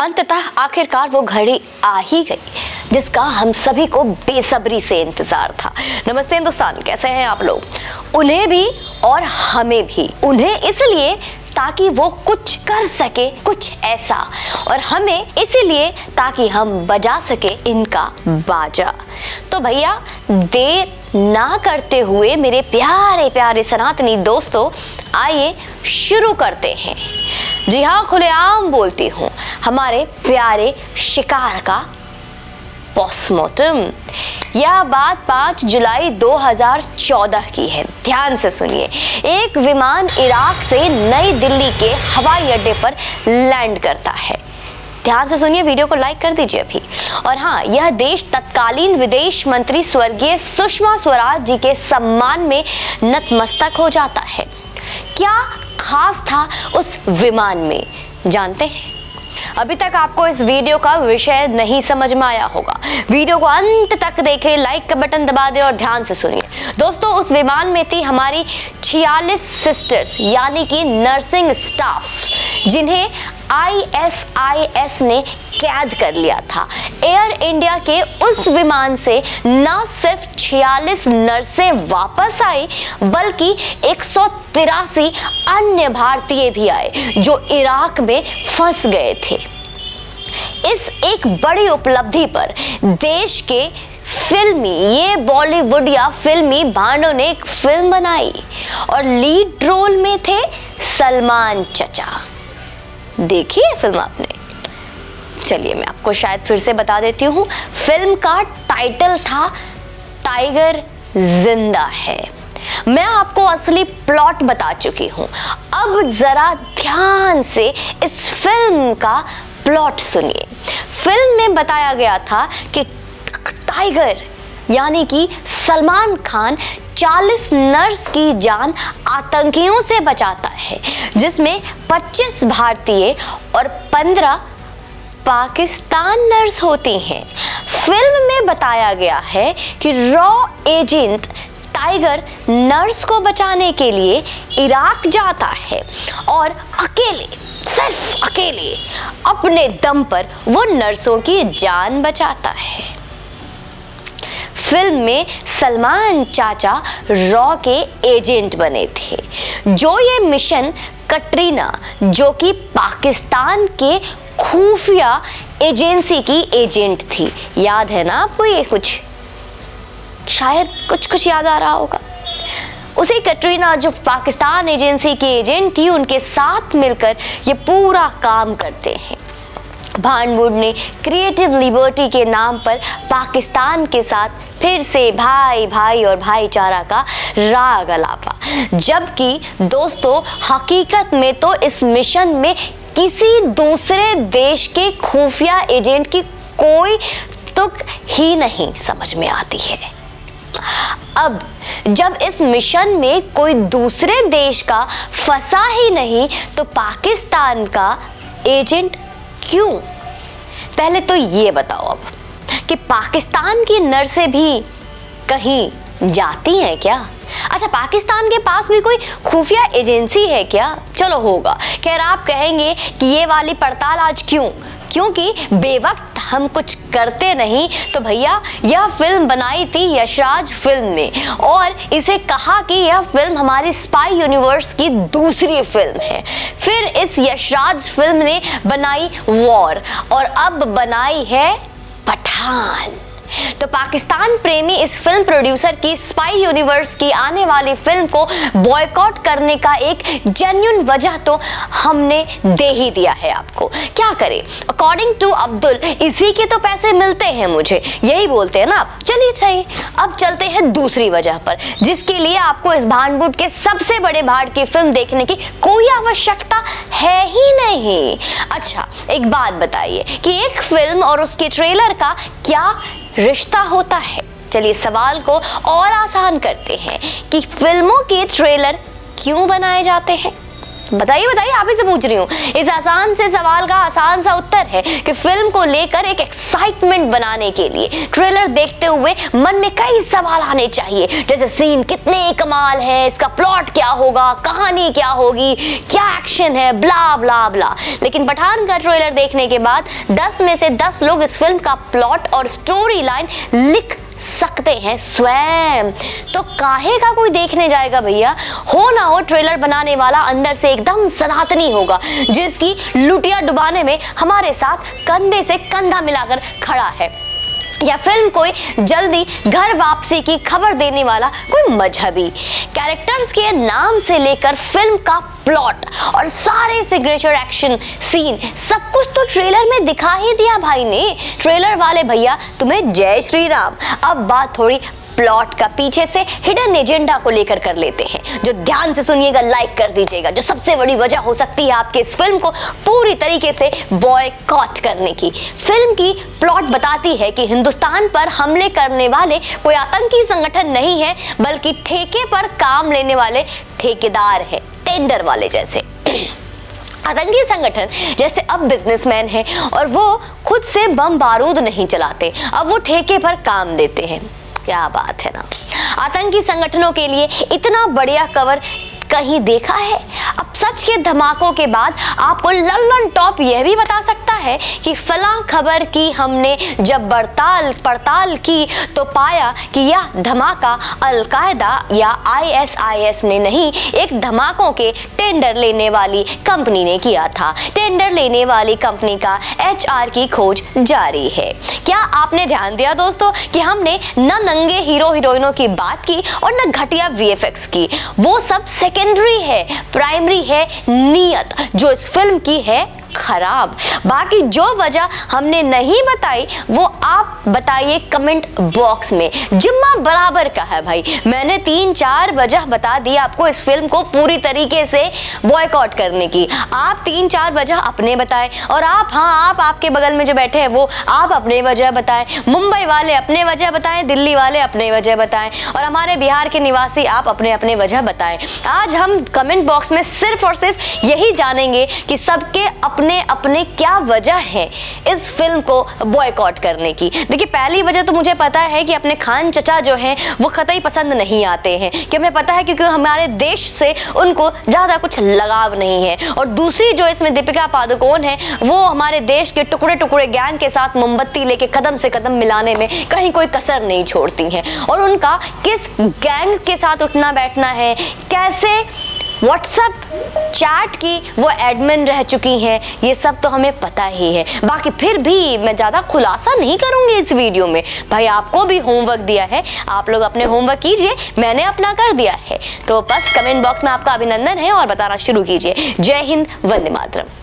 अंततः आखिरकार वो घड़ी आ ही गई, जिसका हम सभी को बेसब्री से इंतज़ार था। नमस्ते हिंदुस्तान, कैसे हैं आप लोग? उन्हें भी और हमें भी। उन्हें इसलिए ताकि वो कुछ कर सके, कुछ ऐसा। और हमें इसीलिए ताकि हम बजा सके इनका बाजा। तो भैया, देर ना करते हुए मेरे प्यारे प्यारे सनातनी दोस्तों, आइए शुरू करते हैं। जी हाँ खुलेआम बोलती हूँ। हमारे प्यारे शिकार का पोस्टमार्टम यह बात 5 जुलाई 2014 की है। ध्यान से सुनिए। एक विमान इराक से नई दिल्ली के हवाई अड्डे पर लैंड करता है। ध्यान से सुनिए, वीडियो को लाइक कर दीजिए अभी। और हाँ यह देश तत्कालीन विदेश मंत्री स्वर्गीय सुषमा स्वराज जी के सम्मान में नतमस्तक हो जाता है। क्या खास था उस विमान में? जानते हैं। अभी तक आपको इस वीडियो का विषय नहीं समझ में आया होगा। वीडियो को अंत तक देखें लाइक का बटन दबा दें और ध्यान से सुनिए। दोस्तों, उस विमान में थी हमारी 46 सिस्टर्स यानी कि नर्सिंग स्टाफ जिन्हें आईएसआईएस ने कैद कर लिया था। एयर इंडिया के उस विमान से न सिर्फ़ 46 नर्सें वापस आई, बल्कि एक सौ तिरासी अन्य भारतीय भी आए, जो इराक में फंस गए थे। इस एक बड़ी उपलब्धि पर देश के फिल्मी, ये बॉलीवुड या फिल्मी भांडों ने एक फ़िल्म बनाई और लीड रोल में थे सलमान चचा। देखी है फ़िल्म आपने? चलिए मैं आपको शायद फिर से बता देती हूँ, फ़िल्म का टाइटल था टाइगर ज़िंदा है। मैं आपको असली प्लॉट बता चुकी हूँ। अब जरा ध्यान से इस फ़िल्म का प्लॉट सुनिए। फ़िल्म में बताया गया था कि टाइगर, यानी कि सलमान खान 40 नर्स की जान आतंकियों से बचाता है, जिसमें 25 भारतीय और 15 पाकिस्तान नर्स होती हैं। फ़िल्म में बताया गया है कि रॉ एजेंट टाइगर नर्स को बचाने के लिए इराक जाता है और अकेले सिर्फ़ अकेले अपने दम पर वो नर्सों की जान बचाता है। फ़िल्म में सलमान चाचा रॉ के एजेंट बने थे, जो ये मिशन कटरीना, जो कि पाकिस्तान के खुफिया एजेंसी की एजेंट थी। याद है ना आपको ये कुछ? शायद कुछ कुछ याद आ रहा होगा। उसी कटरीना, जो पाकिस्तान एजेंसी की एजेंट थी, उनके साथ मिलकर ये पूरा काम करते हैं। भानवुड ने क्रिएटिव लिबर्टी के नाम पर पाकिस्तान के साथ फिर से भाई भाई और भाईचारा का राग अलापा, जबकि दोस्तों, हकीकत में तो इस मिशन में किसी दूसरे देश के खुफिया एजेंट की कोई तुक ही नहीं समझ में आती है। अब, जब इस मिशन में कोई दूसरे देश का फंसा ही नहीं तो पाकिस्तान का एजेंट क्यों? पहले तो ये बताओ अब, कि पाकिस्तान की नर्सें भी कहीं जाती हैं क्या? अच्छा पाकिस्तान के पास भी कोई खुफिया एजेंसी है क्या? चलो होगा। खैर, आप कहेंगे कि ये वाली पड़ताल आज क्यों? क्योंकि बेवक्त हम कुछ करते नहीं तो भैया, यह फ़िल्म बनाई थी यशराज फ़िल्म ने और इसे कहा कि यह फ़िल्म हमारी स्पाई यूनिवर्स की दूसरी फ़िल्म है। फिर इस यशराज फ़िल्म ने बनाई वॉर, और अब बनाई है पठान। तो पाकिस्तान प्रेमी इस फ़िल्म प्रोड्यूसर की स्पाई यूनिवर्स की आने वाली फ़िल्म को बॉयकॉट करने का एक जेन्यून वजह तो हमने दे ही दिया है आपको। क्या करें? अकॉर्डिंग टू अब्दुल, इसी के तो पैसे मिलते हैं मुझे। यही बोलते हैं ना चलिए सही। अब चलते हैं दूसरी वजह पर, जिसके लिए आपको इस भानबुट के सबसे बड़े भाड़ की फ़िल्म देखने की कोई आवश्यकता है ही नहीं। अच्छा एक बात बताइए कि एक फ़िल्म और उसके ट्रेलर का क्या रिश्ता होता है। चलिए सवाल को और आसान करते हैं कि फ़िल्मों के ट्रेलर क्यों बनाए जाते हैं? बताइए बताइए, आप ही से पूछ रही हूँ। इस आसान से सवाल का आसान सा उत्तर है कि फ़िल्म को लेकर एक एक्साइटमेंट बनाने के लिए ट्रेलर देखते हुए मन में कई सवाल आने चाहिए। जैसे सीन कितने कमाल है, इसका प्लॉट क्या होगा, कहानी क्या होगी, क्या एक्शन है ब्ला ब्ला ब्ला लेकिन पठान का ट्रेलर देखने के बाद 10 में से 10 लोग इस फ़िल्म का प्लॉट और स्टोरी लाइन लिख सकते हैं स्वयं। तो काहे का कोई देखने जाएगा भैया? हो ना हो ट्रेलर बनाने वाला अंदर से एकदम सनातनी होगा, जिसकी लुटिया डुबाने में हमारे साथ कंधे से कंधा मिलाकर खड़ा है। या फ़िल्म कोई जल्दी घर वापसी की खबर देने वाला कोई मजहबी। कैरेक्टर्स के नाम से लेकर फ़िल्म का प्लॉट और सारे सिग्नेचर एक्शन सीन सब कुछ तो ट्रेलर में दिखा ही दिया भाई ने। ट्रेलर वाले भैया, तुम्हें जय श्री राम अब बात थोड़ी प्लॉट का पीछे से हिडन एजेंडा को लेकर कर लेते हैं। जो ध्यान से सुनिएगा लाइक कर दीजिएगा। जो सबसे बड़ी वजह हो सकती है आपके इस फ़िल्म को पूरी तरीके से बॉयकॉट करने की। फ़िल्म की प्लॉट बताती है कि हिंदुस्तान पर हमले करने वाले कोई आतंकी संगठन नहीं है, बल्कि ठेके पर काम लेने वाले ठेकेदार है टेंडर वाले जैसे। आतंकी संगठन जैसे अब बिजनेसमैन है और वो खुद से बम बारूद नहीं चलाते, अब वो ठेके पर काम देते हैं। क्या बात है ना? आतंकी संगठनों के लिए इतना बढ़िया कवर कहीं देखा है? अब सच के धमाकों के बाद आपको लल्लन टॉप यह भी बता सकता है कि फला खबर की हमने जब बड़ताल पड़ताल की तो पाया कि यह धमाका अलकायदा या आईएसआईएस ने नहीं, एक धमाकों के टेंडर लेने वाली कंपनी ने किया था। टेंडर लेने वाली कंपनी का एचआर की खोज जारी है। क्या आपने ध्यान दिया दोस्तों कि हमने न नंगे हीरो हीरोइनों की बात की और न घटिया वीएफएक्स की? वो सब सेकेंडरी है प्राइमरी है, नीयत, जो इस फ़िल्म की है खराब। बाकी जो वजह हमने नहीं बताई, वो आप बताइए कमेंट बॉक्स में। जिम्मा बराबर का है भाई। मैंने तीन चार वजह बता दी आपको इस फ़िल्म को पूरी तरीके से बॉयकॉट करने की। आप तीन चार वजह अपने बताएँ। और आप हाँ आप आपके बगल में जो बैठे हैं, वो आप अपने वजह बताएँ। मुंबई वाले अपने वजह बताएँ, दिल्ली वाले अपने वजह बताएँ। और हमारे बिहार के निवासी आप अपने अपने वजह बताएँ। आज हम कमेंट बॉक्स में सिर्फ़ और सिर्फ़ यही जानेंगे कि सबके अपने अपने अपने क्या वजह है इस फ़िल्म को बॉयकॉट करने की? देखिए, पहली वजह तो मुझे पता है कि अपने खान चचा जो हैं, वो कतई पसंद नहीं आते हैं। कि हमें पता है क्योंकि हमारे देश से उनको ज़्यादा कुछ लगाव नहीं है। और दूसरी जो इसमें दीपिका पादुकोण है, वो हमारे देश के टुकड़े टुकड़े गैंग के साथ मोमबत्ती लेके कदम से कदम मिलाने में कहीं कोई कसर नहीं छोड़ती हैं। और उनका किस गैंग के साथ उठना बैठना है? कैसे व्हाट्सएप चैट की वो एडमिन रह चुकी हैं, ये सब तो हमें पता ही है। बाकी फिर भी मैं ज़्यादा खुलासा नहीं करूँगी इस वीडियो में। भाई, आपको भी होमवर्क दिया है, आप लोग अपने होमवर्क कीजिए, मैंने अपना कर दिया है। तो बस कमेंट बॉक्स में आपका अभिनंदन है और बताना शुरू कीजिए। जय हिंद, वंदे मातरम।